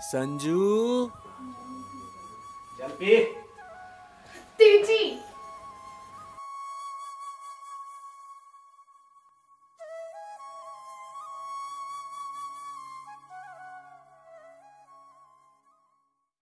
Sanju जल्पी तीजी